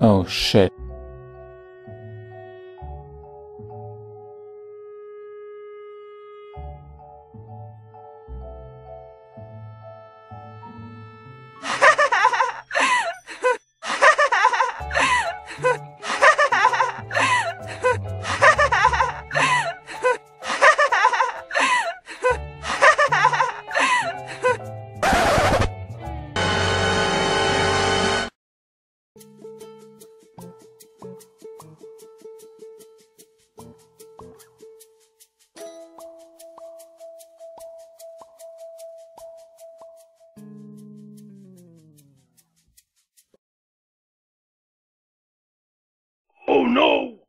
Oh shit. Oh no!